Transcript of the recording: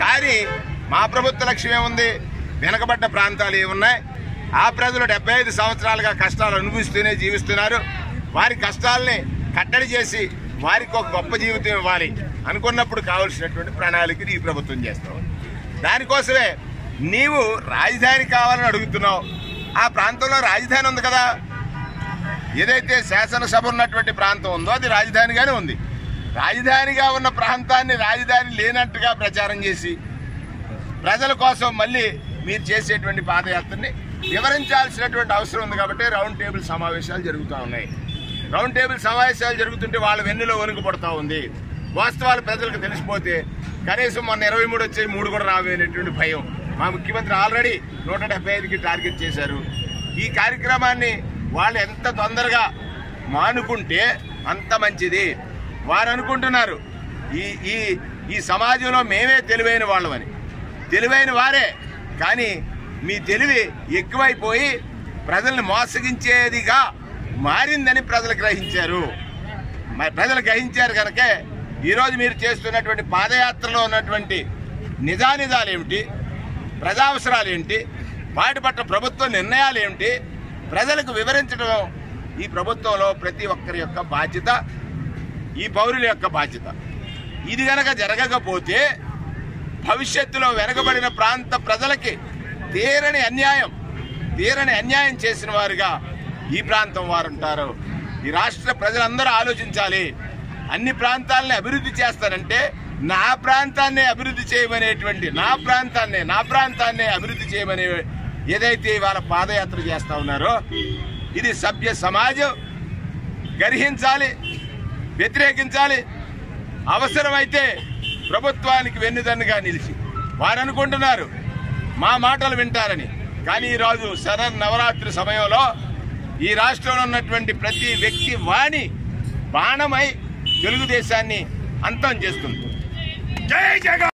కానీ మా ప్రభుత్వ లక్ష్యం ఏముంది? వెనకబడ్డ ప్రాంతాలు ఏమున్నాయి? ఆ ప్రజలు డెబ్బై ఐదు సంవత్సరాలుగా కష్టాలు అనుభవిస్తూనే జీవిస్తున్నారు. వారి కష్టాలని కట్టడి చేసి వారికి ఒక గొప్ప జీవితం ఇవ్వాలి అనుకున్నప్పుడు కావలసినటువంటి ప్రణాళికను ఈ ప్రభుత్వం చేస్తాం. దానికోసమే నీవు రాజధాని కావాలని అడుగుతున్నావు. ఆ ప్రాంతంలో రాజధాని ఉంది కదా? ఏదైతే శాసనసభ ఉన్నటువంటి ప్రాంతం ఉందో అది రాజధానిగానే ఉంది. రాజధానిగా ఉన్న ప్రాంతాన్ని రాజధాని లేనట్టుగా ప్రచారం చేసి ప్రజల కోసం మళ్ళీ మీరు చేసేటువంటి పాదయాత్రని వివరించాల్సినటువంటి అవసరం ఉంది కాబట్టి రౌండ్ టేబుల్ సమావేశాలు జరుగుతూ ఉన్నాయి. రౌండ్ టేబుల్ సమావేశాలు జరుగుతుంటే వాళ్ళ వెన్నులో వణుకు పడుతూ ఉంది. వాస్తవాలు ప్రజలకు తెలిసిపోతే కనీసం మొన్న ఇరవై మూడు వచ్చే మూడు కూడా రావేనేటువంటి భయం. మా ముఖ్యమంత్రి ఆల్రెడీ నూట డెబ్బై ఐదుకి టార్గెట్ చేశారు. ఈ కార్యక్రమాన్ని వాళ్ళు ఎంత తొందరగా మానుకుంటే అంత మంచిది. వారు అనుకుంటున్నారు. ఈ ఈ ఈ సమాజంలో మేమే తెలివైన వాళ్ళమని. తెలివైన వారే. కానీ మీ తెలివి ఎక్కువైపోయి ప్రజల్ని మోసగించేదిగా మారిందని ప్రజలు గ్రహించారు. ప్రజలు గ్రహించారు కనుకే ఈరోజు మీరు చేస్తున్నటువంటి పాదయాత్రలో ఉన్నటువంటి నిజానిజాలు ఏమిటి ప్రజావసరాలు ఏంటి వాటి పట్ల ప్రభుత్వ నిర్ణయాలు ఏమిటి ప్రజలకు వివరించడం ఈ ప్రభుత్వంలో ప్రతి ఒక్కరి యొక్క బాధ్యత. ఈ పౌరుల యొక్క బాధ్యత. ఇది గనక జరగకపోతే భవిష్యత్తులో వెనకబడిన ప్రాంత ప్రజలకి తీరని అన్యాయం తీరని అన్యాయం చేసిన వారుగా ఈ ప్రాంతం వారు ఉంటారు ఈ రాష్ట్ర ప్రజలందరూ ఆలోచించాలి. అన్ని ప్రాంతాలని అభివృద్ధి చేస్తారంటే నా ప్రాంతాన్ని అభివృద్ధి చేయమనేటువంటి నా ప్రాంతాన్ని నా ప్రాంతాన్ని అభివృద్ధి చేయమనే ఏదైతే ఇవాళ పాదయాత్ర చేస్తూ ఉన్నారో ఇది సభ్య సమాజం గర్హించాలి. వ్యతిరేకించాలి. అవసరమైతే ప్రభుత్వానికి వెన్నుదన్నుగా నిలిచి వారు అనుకుంటున్నారు మా మాటలు వింటారని. కానీ ఈరోజు శరణ్ నవరాత్రి సమయంలో ఈ రాష్ట్రంలో ఉన్నటువంటి ప్రతి వ్యక్తి వాణి బాణమై తెలుగుదేశాన్ని అంతం చేస్తుంది. జై జగన్!